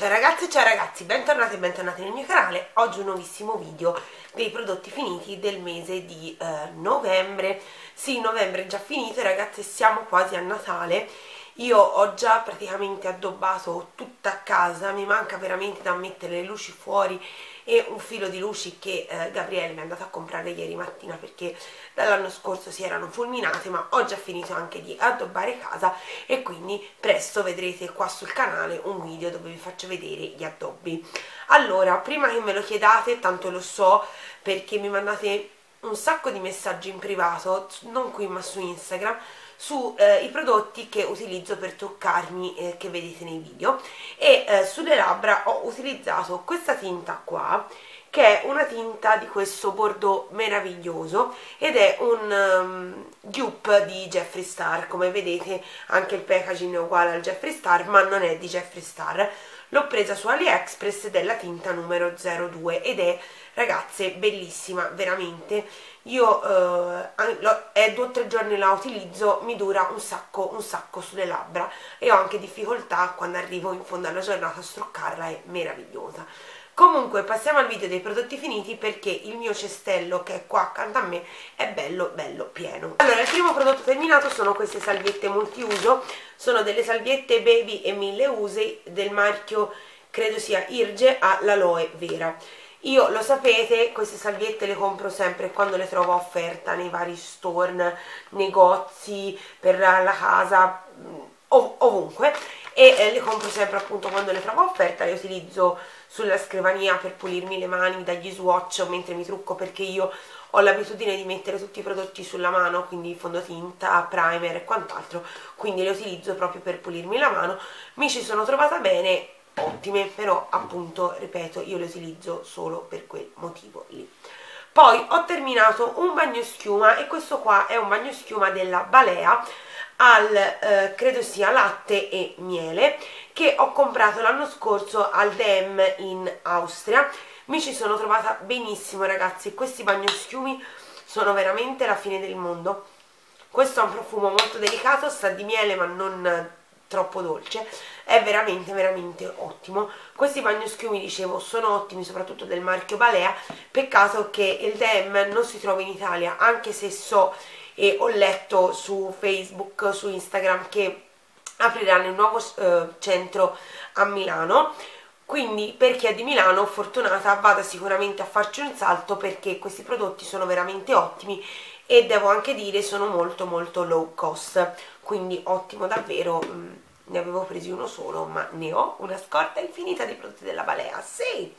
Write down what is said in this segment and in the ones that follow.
Ciao ragazze e ciao ragazzi, bentornati e bentornati nel mio canale. Oggi un nuovissimo video dei prodotti finiti del mese di eh, novembre. Sì, novembre è già finito ragazze, siamo quasi a Natale. Io ho già praticamente addobbato tutta casa, mi manca veramente da mettere le luci fuori e un filo di luci che eh, Gabriele mi è andato a comprare ieri mattina perché dall'anno scorso si erano fulminate ma ho già finito anche di addobbare casa e quindi presto vedrete qua sul canale un video dove vi faccio vedere gli addobbi. Allora prima che me lo chiedate tanto lo so perché mi mandate un sacco di messaggi in privato non qui ma su Instagram sui eh, prodotti che utilizzo per truccarmi eh, che vedete nei video. E eh, sulle labbra ho utilizzato questa tinta qua che è una tinta di questo bordeaux meraviglioso ed è un um, dupe di Jeffree Star. Come vedete anche il packaging è uguale al Jeffree Star ma non è di Jeffree Star. L'ho presa su AliExpress ed è la tinta numero 02 ed è ragazze bellissima veramente. Io eh, è due o tre giorni la utilizzo mi dura un sacco un sacco sulle labbra e ho anche difficoltà quando arrivo in fondo alla giornata a struccarla è meravigliosa. Comunque passiamo al video dei prodotti finiti perché il mio cestello che è qua accanto a me è bello bello pieno. Allora il primo prodotto terminato sono queste salviette multiuso. Sono delle salviette baby e mille usi del marchio credo sia Irge all'aloe vera io lo sapete, queste salviette le compro sempre quando le trovo a offerta nei vari store, negozi, per la casa, ov ovunque e eh, le compro sempre appunto quando le trovo a offerta, le utilizzo sulla scrivania per pulirmi le mani dagli swatch mentre mi trucco perché io ho l'abitudine di mettere tutti i prodotti sulla mano, quindi fondotinta, primer e quant'altro, quindi le utilizzo proprio per pulirmi la mano. Mi ci sono trovata bene ottime però appunto ripeto io le utilizzo solo per quel motivo lì. Poi ho terminato un bagno schiuma e questo qua è un bagno schiuma della Balea al eh, credo sia latte e miele che ho comprato l'anno scorso al DM in Austria. Mi ci sono trovata benissimo ragazzi. Questi bagnoschiumi sono veramente la fine del mondo. Questo ha un profumo molto delicato sa di miele ma non troppo dolce è veramente veramente ottimo. Questi bagnoschiumi dicevo sono ottimi soprattutto del marchio Balea peccato che il DM non si trova in Italia anche se so e ho letto su Facebook su Instagram che apriranno un nuovo eh, centro a Milano. Quindi per chi è di Milano fortunata vada sicuramente a farci un salto perché questi prodotti sono veramente ottimi e devo anche dire sono molto molto low cost quindi ottimo davvero mm, ne avevo presi uno solo ma ne ho una scorta infinita di prodotti della Balea. Sì.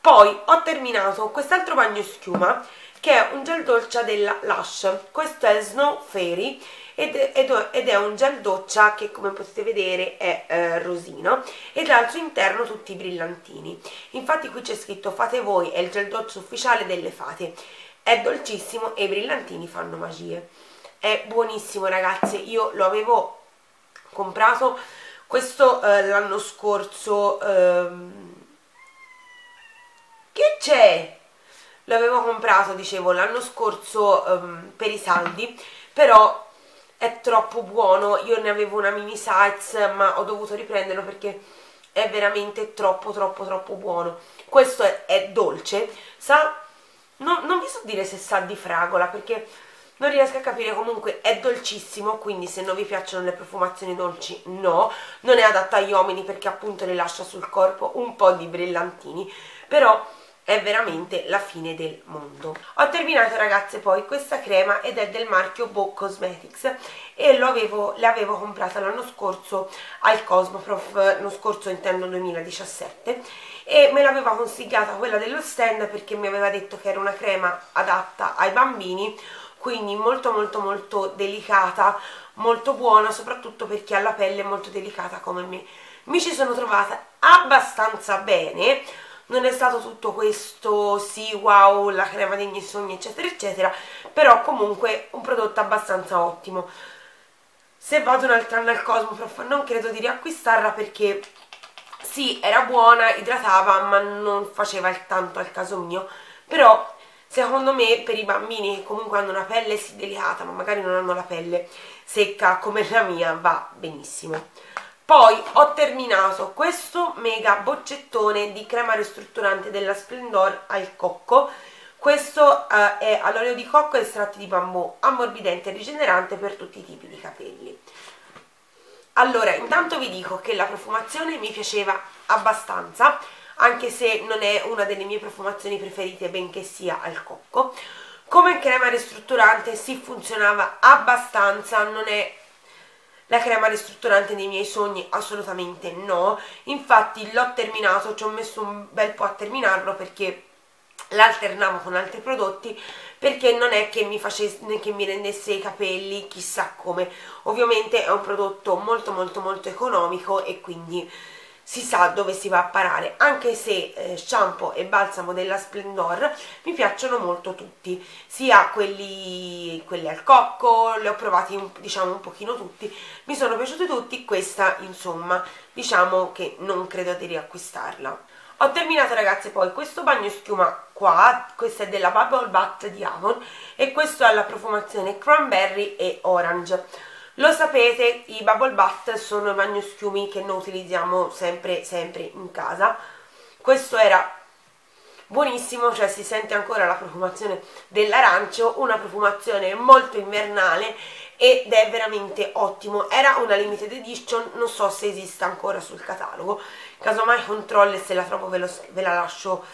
Poi ho terminato quest'altro bagno schiuma che è un gel doccia della Lush. Questo è Snow Fairy ed, ed, è un gel doccia che come potete vedere è eh, rosino ed ha al suo interno tutti i brillantini. Infatti qui c'è scritto fate voi è il gel doccia ufficiale delle fate. È dolcissimo e i brillantini fanno magie è buonissimo ragazze io lo avevo comprato questo eh, l'anno scorso ehm... che c'è? l'avevo comprato dicevo l'anno scorso ehm, per i saldi però è troppo buono. Io ne avevo una mini size ma ho dovuto riprenderlo perché è veramente troppo troppo troppo buono. Questo è, è dolce. Sa non, non vi so dire se sa di fragola perché non riesco a capire comunque è dolcissimo quindi se non vi piacciono le profumazioni dolci no. Non è adatta agli uomini perché appunto le lascia sul corpo un po' di brillantini però è veramente la fine del mondo. Ho terminato ragazze poi questa crema ed è del marchio Bo Cosmetics e l'avevo, comprata l'anno scorso al Cosmoprof l'anno scorso intendo 2017 e me l'aveva consigliata quella dello stand perché mi aveva detto che era una crema adatta ai bambini quindi molto molto molto delicata molto buona soprattutto per chi ha la pelle molto delicata come me. Mi ci sono trovata abbastanza bene non è stato tutto questo sì wow la crema dei miei sogni eccetera eccetera però comunque un prodotto abbastanza ottimo. Se vado un'altra anno al Cosmoprof non credo di riacquistarla perché sì era buona, idratava ma non faceva il tanto al caso mio però secondo me per i bambini che comunque hanno una pelle sì delicata ma magari non hanno la pelle secca come la mia va benissimo. Poi ho terminato questo mega boccettone di crema ristrutturante della Splendor al cocco. Questo uh, è all'olio di cocco e estratti di bambù ammorbidente e rigenerante per tutti i tipi di capelli. Allora intanto vi dico che la profumazione mi piaceva abbastanza anche se non è una delle mie profumazioni preferite benché sia al cocco. Come crema ristrutturante si funzionava abbastanza non è la crema ristrutturante dei miei sogni assolutamente no. Infatti l'ho terminato ci ho messo un bel po' a terminarlo perché l'alternavo con altri prodotti perché non è che mi, facesse, che mi rendesse i capelli chissà come. Ovviamente è un prodotto molto molto molto economico e quindi si sa dove si va a parare anche se eh, shampoo e balsamo della Splendor mi piacciono molto tutti sia quelli, quelli al cocco li ho provati diciamo un pochino tutti mi sono piaciuti tutti questa insomma diciamo che non credo di riacquistarla. Ho terminato ragazze poi questo bagno schiuma qua questo è della Bubble Bath di Avon e questo ha la profumazione cranberry e orange lo sapete, i bubble bath sono i bagnoschiumi che noi utilizziamo sempre, sempre in casa. Questo era buonissimo, cioè si sente ancora la profumazione dell'arancio, una profumazione molto invernale ed è veramente ottimo. Era una limited edition, non so se esista ancora sul catalogo, casomai controllo e se la trovo ve, lo, ve la lascio,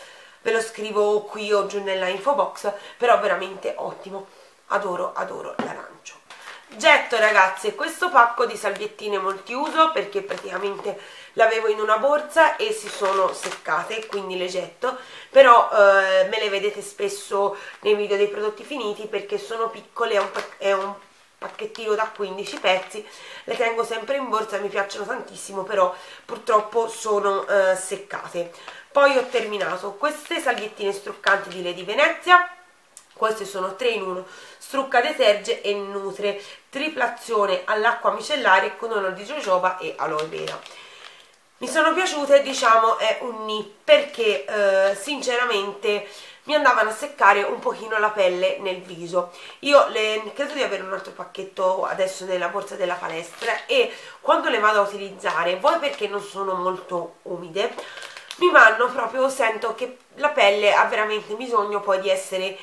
ve lo scrivo qui o giù nella info box, però veramente ottimo, adoro, adoro l'arancio getto ragazze questo pacco di salviettine multiuso perché praticamente l'avevo in una borsa e si sono seccate quindi le getto però eh, me le vedete spesso nei video dei prodotti finiti perché sono piccole è un, è un pacchettino da 15 pezzi le tengo sempre in borsa mi piacciono tantissimo però purtroppo sono eh, seccate. Poi ho terminato queste salviettine struccanti di Lady Venezia queste sono 3 in 1 strucca deterge e nutre triplazione all'acqua micellare con olio di jojoba e aloe vera. Mi sono piaciute diciamo è un ni perché eh, sinceramente mi andavano a seccare un pochino la pelle nel viso. Io le, credo di avere un altro pacchetto adesso nella borsa della palestra e quando le vado a utilizzare vuoi perché non sono molto umide mi vanno proprio sento che la pelle ha veramente bisogno poi di essere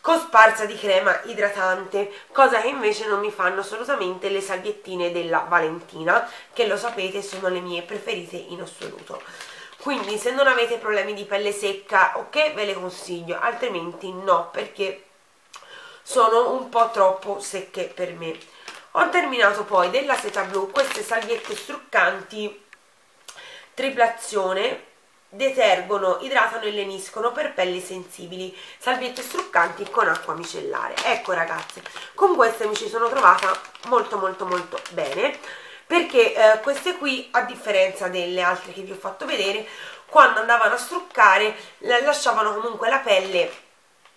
cosparsa di crema idratante, cosa che invece non mi fanno assolutamente le salviettine della Valentina, che lo sapete sono le mie preferite in assoluto. Quindi se non avete problemi di pelle secca, ok, ve le consiglio, altrimenti no, perché sono un po' troppo secche per me. Ho terminato poi della seta blu queste salviette struccanti triplazione detergono, idratano e leniscono per pelli sensibili, salviette struccanti con acqua micellare. Ecco ragazze, con queste mi ci sono trovata molto molto molto bene, perché eh, queste qui, a differenza delle altre che vi ho fatto vedere, quando andavano a struccare lasciavano comunque la pelle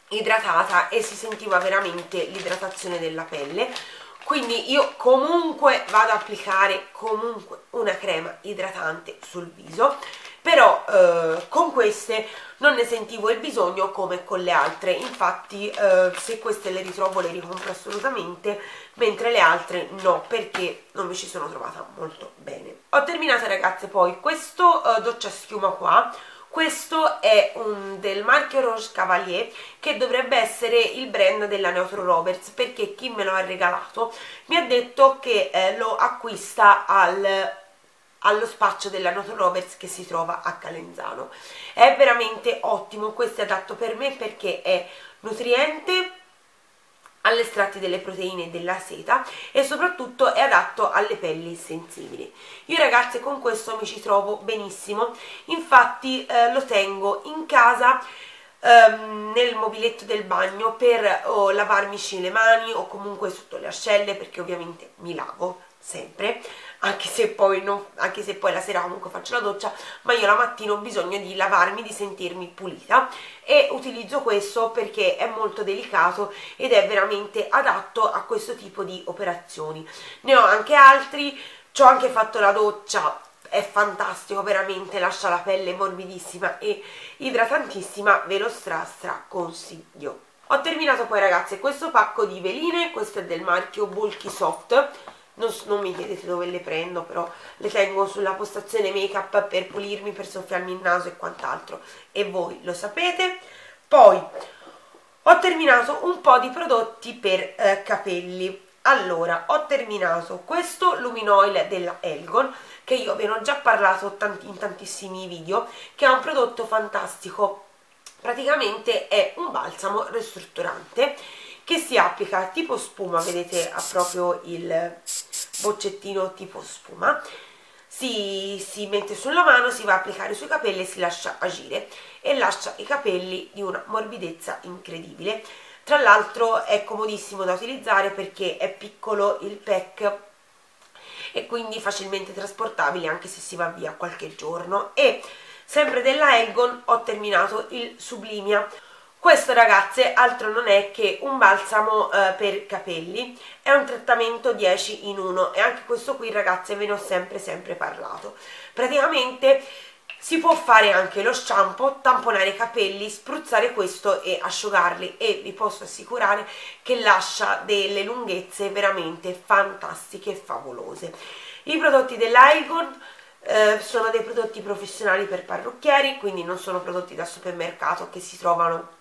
idratata e si sentiva veramente l'idratazione della pelle quindi io comunque vado ad applicare comunque una crema idratante sul viso però eh, con queste non ne sentivo il bisogno come con le altre. Infatti eh, se queste le ritrovo le ricompro assolutamente mentre le altre no perché non mi ci sono trovata molto bene. Ho terminato ragazze poi questo eh, doccia schiuma qua. Questo è un, del marchio Roche Cavalier che dovrebbe essere il brand della Neutro Roberts perché chi me lo ha regalato mi ha detto che eh, lo acquista al allo spaccio della Noto Roberts che si trova a Calenzano. È veramente ottimo questo è adatto per me perché è nutriente all'estratti delle proteine della seta e soprattutto è adatto alle pelli sensibili. Io ragazze con questo mi ci trovo benissimo. Infatti eh, lo tengo in casa ehm, nel mobiletto del bagno per oh, lavarmici le mani o comunque sotto le ascelle perché ovviamente mi lavo sempre anche se, poi non, anche se poi la sera comunque faccio la doccia ma io la mattina ho bisogno di lavarmi, di sentirmi pulita. E utilizzo questo perché è molto delicato ed è veramente adatto a questo tipo di operazioni. Ne ho anche altri, ci ho anche fatto la doccia è fantastico veramente, lascia la pelle morbidissima e idratantissima, ve lo stra stra consiglio. Ho terminato poi ragazze questo pacco di veline, questo è del marchio Bulky Soft non, non, mi chiedete dove le prendo però le tengo sulla postazione make up per pulirmi, per soffiarmi il naso e quant'altro. E voi lo sapete. Poi ho terminato un po' di prodotti per eh, capelli. Allora ho terminato questo luminoil della Elgon che io ve ne ho già parlato tanti, in tantissimi video che è un prodotto fantastico. Praticamente è un balsamo ristrutturante che si applica tipo spuma vedete ha proprio il boccettino tipo spuma. Si, si mette sulla mano, si va a applicare sui capelli e si lascia agire e lascia i capelli di una morbidezza incredibile. Tra l'altro è comodissimo da utilizzare perché è piccolo il pack e quindi facilmente trasportabile anche se si va via qualche giorno. E sempre della Elgon ho terminato il Sublimia questo ragazze altro non è che un balsamo eh, per capelli, è un trattamento 10 in 1 e anche questo qui ragazze ve ne ho sempre sempre parlato. Praticamente si può fare anche lo shampoo, tamponare i capelli, spruzzare questo e asciugarli e vi posso assicurare che lascia delle lunghezze veramente fantastiche e favolose. I prodotti dell'Aigon eh, sono dei prodotti professionali per parrucchieri, quindi non sono prodotti da supermercato che si trovano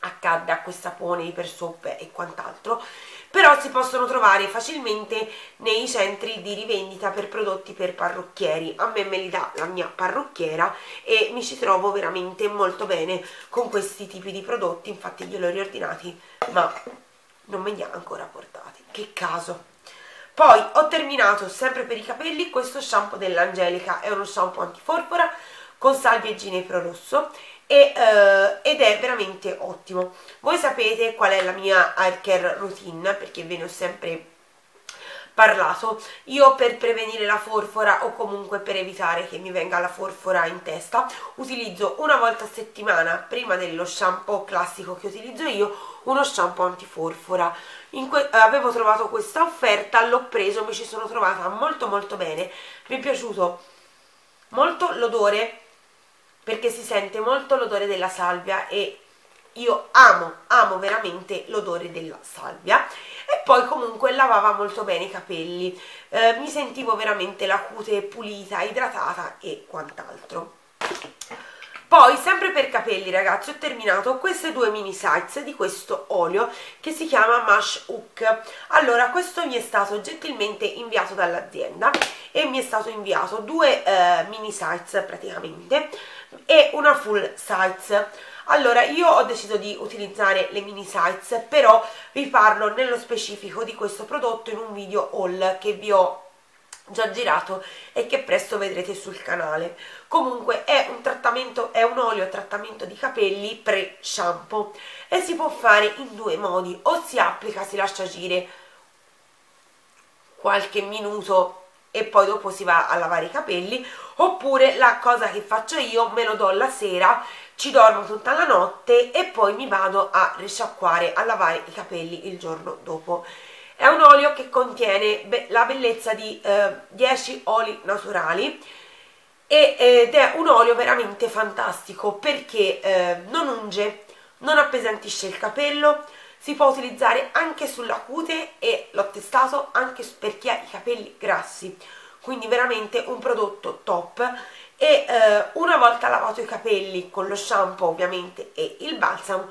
accadde acqua e sapone, ipersoppe e quant'altro però si possono trovare facilmente nei centri di rivendita per prodotti per parrucchieri. A me me li dà la mia parrucchiera e mi ci trovo veramente molto bene con questi tipi di prodotti. Infatti glieli ho riordinati ma non me li ha ancora portati. Che caso! Poi ho terminato sempre per i capelli questo shampoo dell'Angelica. È uno shampoo antiforfora con salvia e ginepro rosso e, uh, ed è veramente ottimo. Voi sapete qual è la mia hair care routine perché ve ne ho sempre parlato. Io per prevenire la forfora o comunque per evitare che mi venga la forfora in testa utilizzo una volta a settimana prima dello shampoo classico che utilizzo io uno shampoo antiforfora. Avevo trovato questa offerta l'ho preso mi ci sono trovata molto molto bene. Mi è piaciuto molto l'odore perché si sente molto l'odore della salvia e io amo, amo veramente l'odore della salvia e poi comunque lavava molto bene i capelli, eh, mi sentivo veramente la cute pulita, idratata e quant'altro. Poi, sempre per capelli ragazzi, ho terminato queste due mini sites di questo olio che si chiama Mash Hook. Allora, questo mi è stato gentilmente inviato dall'azienda e mi è stato inviato due eh, mini sites praticamente e una full size allora io ho deciso di utilizzare le mini size però vi parlo nello specifico di questo prodotto in un video haul che vi ho già girato e che presto vedrete sul canale. Comunque è un trattamento è un olio trattamento di capelli pre shampoo e si può fare in due modi o si applica si lascia agire qualche minuto e poi dopo si va a lavare i capelli oppure la cosa che faccio io me lo do la sera ci dormo tutta la notte e poi mi vado a risciacquare a lavare i capelli il giorno dopo è un olio che contiene be la bellezza di eh, 10 oli naturali e, ed è un olio veramente fantastico perché eh, non unge non appesantisce il capello si può utilizzare anche sulla cute e l'ho testato anche per chi ha i capelli grassi. Quindi veramente un prodotto top e eh, una volta lavato i capelli con lo shampoo ovviamente e il balsamo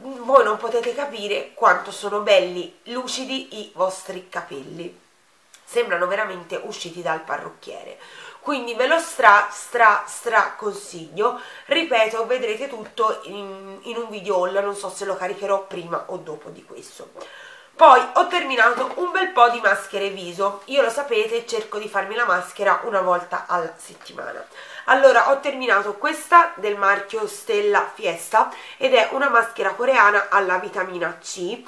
voi non potete capire quanto sono belli lucidi i vostri capelli. Sembrano veramente usciti dal parrucchiere. Quindi ve lo stra stra stra consiglio. Ripeto vedrete tutto in, in un video haul. Non so se lo caricherò prima o dopo di questo poi ho terminato un bel po' di maschere viso. Io lo sapete cerco di farmi la maschera una volta alla settimana. Allora ho terminato questa del marchio Stella Fiesta ed è una maschera coreana alla vitamina C.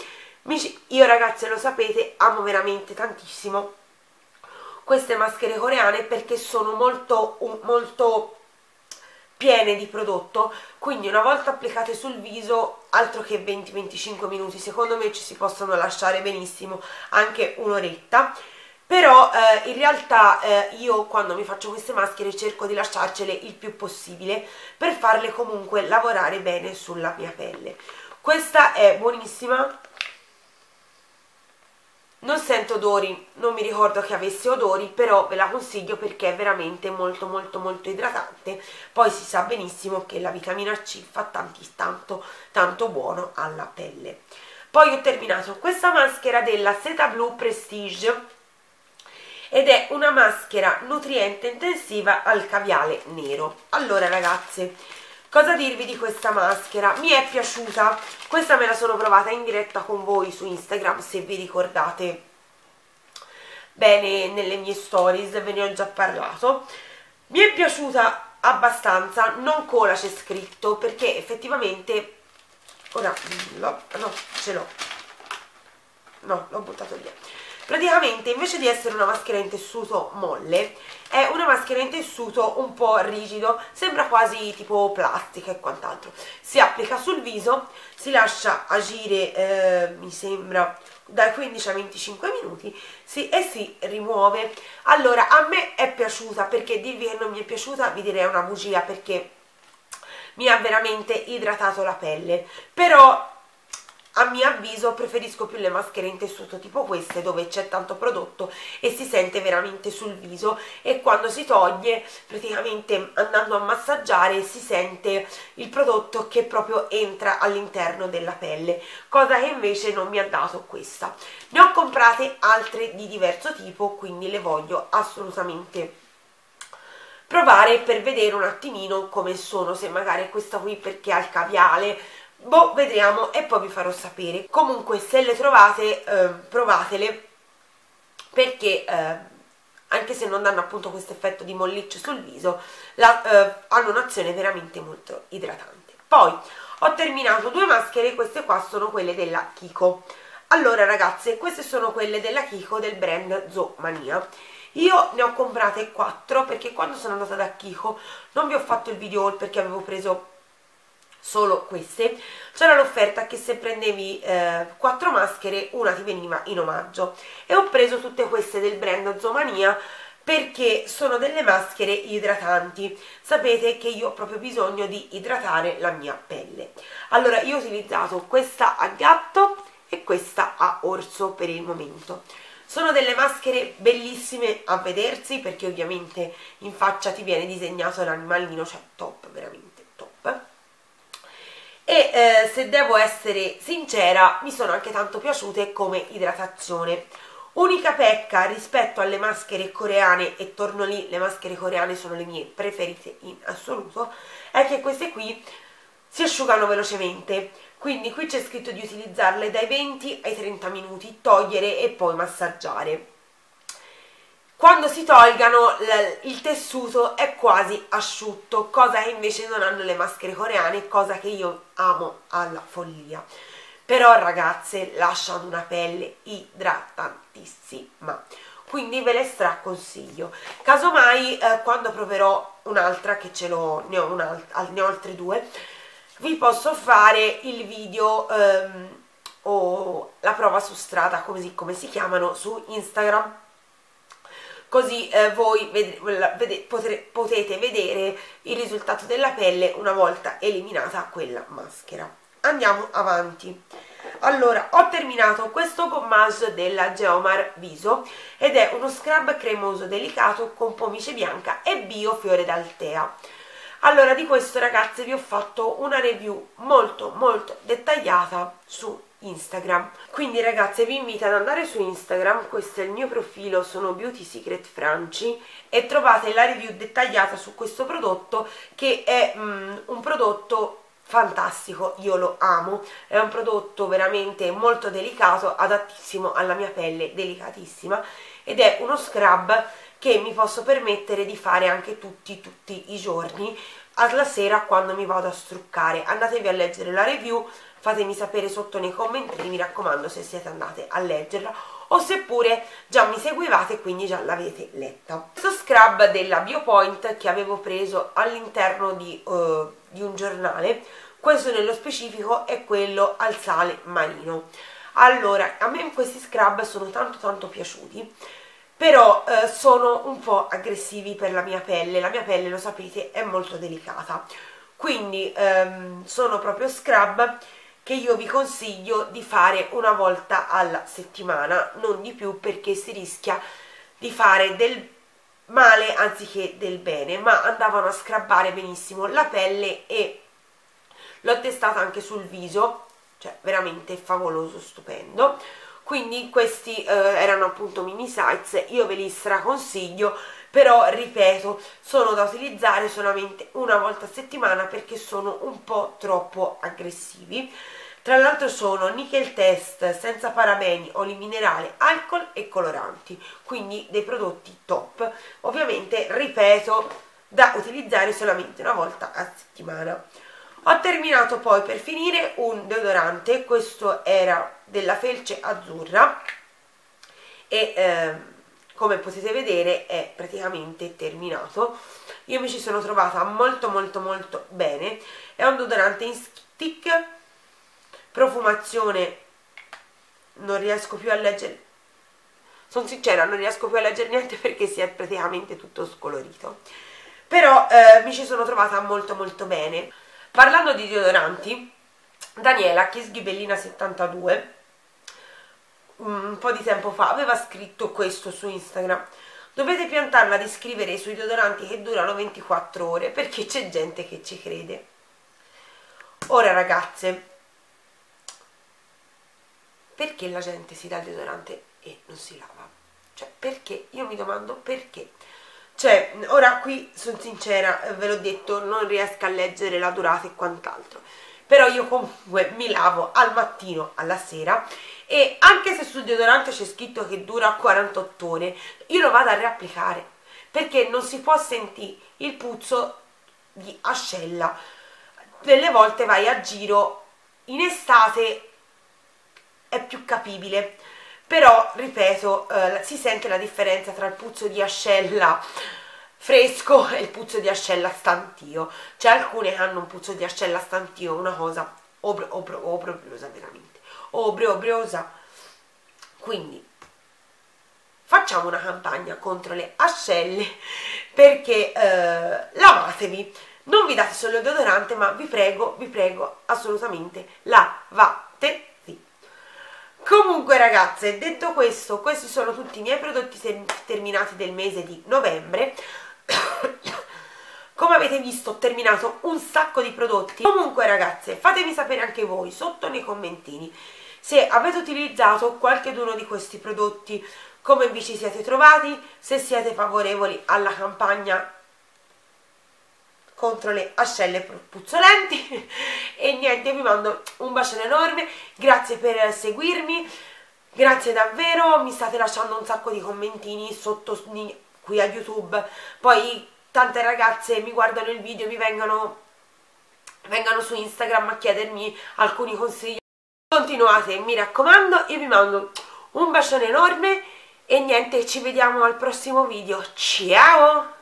Io ragazze lo sapete amo veramente tantissimo queste maschere coreane perché sono molto, molto piene di prodotto quindi una volta applicate sul viso altro che 20-25 minuti. Secondo me ci si possono lasciare benissimo anche un'oretta. Però eh, in realtà eh, io quando mi faccio queste maschere cerco di lasciarcele il più possibile per farle comunque lavorare bene sulla mia pelle. Questa è buonissima non sento odori, non mi ricordo che avesse odori, però ve la consiglio perché è veramente molto molto molto idratante. Poi si sa benissimo che la vitamina C fa tanti, tanto, tanto buono alla pelle. Poi ho terminato questa maschera della Seta Blue Prestige ed è una maschera nutriente intensiva al caviale nero. Allora ragazze, Cosa dirvi di questa maschera? Mi è piaciuta, questa me la sono provata in diretta con voi su Instagram se vi ricordate bene nelle mie stories, ve ne ho già parlato. Mi è piaciuta abbastanza, non cola c'è scritto perché effettivamente, ora, no, ce l'ho, no, l'ho buttato via praticamente invece di essere una maschera in tessuto molle è una maschera in tessuto un po' rigido sembra quasi tipo plastica e quant'altro. Si applica sul viso si lascia agire eh, mi sembra dai 15 a 25 minuti si, e si rimuove. Allora a me è piaciuta perché dirvi che non mi è piaciuta vi direi una bugia perché mi ha veramente idratato la pelle. Però a mio avviso preferisco più le maschere in tessuto tipo queste dove c'è tanto prodotto e si sente veramente sul viso. E quando si toglie praticamente andando a massaggiare si sente il prodotto che proprio entra all'interno della pelle cosa che invece non mi ha dato questa. Ne ho comprate altre di diverso tipo quindi le voglio assolutamente provare per vedere un attimino come sono se magari questa qui perché ha il caviale boh vedremo e poi vi farò sapere. Comunque se le trovate eh, provatele perché eh, anche se non danno appunto questo effetto di molliccio sul viso la, eh, hanno un'azione veramente molto idratante. Poi ho terminato due maschere queste qua sono quelle della Kiko. Allora ragazze queste sono quelle della Kiko del brand Zoomania. Io ne ho comprate 4 perché quando sono andata da Kiko non vi ho fatto il video haul perché avevo preso solo queste. C'era l'offerta che se prendevi eh, 4 maschere una ti veniva in omaggio. E ho preso tutte queste del brand Zomania perché sono delle maschere idratanti. Sapete che io ho proprio bisogno di idratare la mia pelle. Allora io ho utilizzato questa a gatto e questa a orso per il momento. Sono delle maschere bellissime a vedersi perché ovviamente in faccia ti viene disegnato l'animalino cioè top veramente e eh, se devo essere sincera mi sono anche tanto piaciute come idratazione. Unica pecca rispetto alle maschere coreane e torno lì le maschere coreane sono le mie preferite in assoluto è che queste qui si asciugano velocemente. Quindi qui c'è scritto di utilizzarle dai 20 ai 30 minuti togliere e poi massaggiare quando si tolgano il tessuto è quasi asciutto cosa che invece non hanno le maschere coreane cosa che io amo alla follia. Però ragazze lasciano una pelle idratantissima. Quindi ve le straconsiglio. Casomai eh, quando proverò un'altra che ce l'ho ne, ho ne ho altre due vi posso fare il video ehm, o la prova su strada come come si chiamano su Instagram così eh, voi ved ved potre potete vedere il risultato della pelle una volta eliminata quella maschera. Andiamo avanti. Allora ho terminato questo gommage della Geomar Viso ed è uno scrub cremoso delicato con pomice bianca e bio fiore d'altea. Allora di questo ragazze vi ho fatto una review molto molto dettagliata su Instagram. Quindi ragazze vi invito ad andare su Instagram questo è il mio profilo sono Beauty Secret Franci e trovate la review dettagliata su questo prodotto che è mm, un prodotto fantastico, io lo amo. È un prodotto veramente molto delicato adattissimo alla mia pelle, delicatissima ed è uno scrub che mi posso permettere di fare anche tutti, tutti i giorni alla sera quando mi vado a struccare. Andatevi a leggere la review fatemi sapere sotto nei commenti mi raccomando se siete andate a leggerla o seppure già mi seguivate e quindi già l'avete letta. Questo scrub della Biopoint che avevo preso all'interno di, uh, di un giornale questo nello specifico è quello al sale marino. Allora a me questi scrub sono tanto tanto piaciuti però eh, sono un po' aggressivi per la mia pelle. La mia pelle lo sapete è molto delicata. Quindi ehm, sono proprio scrub che io vi consiglio di fare una volta alla settimana non di più perché si rischia di fare del male anziché del bene ma andavano a scrabbare benissimo la pelle e l'ho testata anche sul viso cioè veramente favoloso, stupendo. Quindi questi eh, erano appunto mini size io ve li straconsiglio però ripeto sono da utilizzare solamente una volta a settimana perché sono un po' troppo aggressivi. Tra l'altro sono nickel test senza parabeni, oli minerali, alcol e coloranti quindi dei prodotti top. Ovviamente ripeto da utilizzare solamente una volta a settimana. Ho terminato poi per finire un deodorante. Questo era della felce azzurra e eh, come potete vedere è praticamente terminato. Io mi ci sono trovata molto molto molto bene. È un deodorante in stick. Profumazione non riesco più a leggere sono sincera non riesco più a leggere niente perché si è praticamente tutto scolorito. Però eh, mi ci sono trovata molto molto bene. Parlando di deodoranti Daniela Kiss Ghibellina 72 un po' di tempo fa aveva scritto questo su Instagram dovete piantarla di scrivere sui deodoranti che durano 24 ore perché c'è gente che ci crede ora ragazze perché la gente si dà il deodorante e non si lava? cioè perché? io mi domando perché cioè ora qui sono sincera ve l'ho detto non riesco a leggere la durata e quant'altro però io comunque mi lavo al mattino alla sera e anche se sul deodorante c'è scritto che dura 48 ore io lo vado a riapplicare perché non si può sentire il puzzo di ascella. Delle volte vai a giro in estate è più capibile però ripeto eh, si sente la differenza tra il puzzo di ascella fresco e il puzzo di ascella stantio. C'è alcune che hanno un puzzo di ascella stantio una cosa obbrobriosa veramente. Obbrobriosa quindi facciamo una campagna contro le ascelle perché eh, lavatevi. Non vi date solo il deodorante ma vi prego vi prego assolutamente lavatevi. Comunque ragazze detto questo questi sono tutti i miei prodotti terminati del mese di novembre come avete visto ho terminato un sacco di prodotti. Comunque ragazze fatemi sapere anche voi sotto nei commentini se avete utilizzato qualche uno di questi prodotti. Come vi ci siete trovati se siete favorevoli alla campagna contro le ascelle puzzolenti. E niente vi mando un bacione enorme. Grazie per seguirmi. Grazie davvero. Mi state lasciando un sacco di commentini sotto qui a youtube. Poi tante ragazze mi guardano il video mi vengono vengano su instagram a chiedermi alcuni consigli. Continuate mi raccomando io vi mando un bacione enorme e niente ci vediamo al prossimo video. Ciao